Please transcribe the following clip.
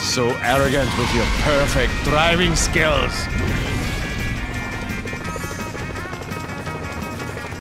So arrogant with your perfect driving skills.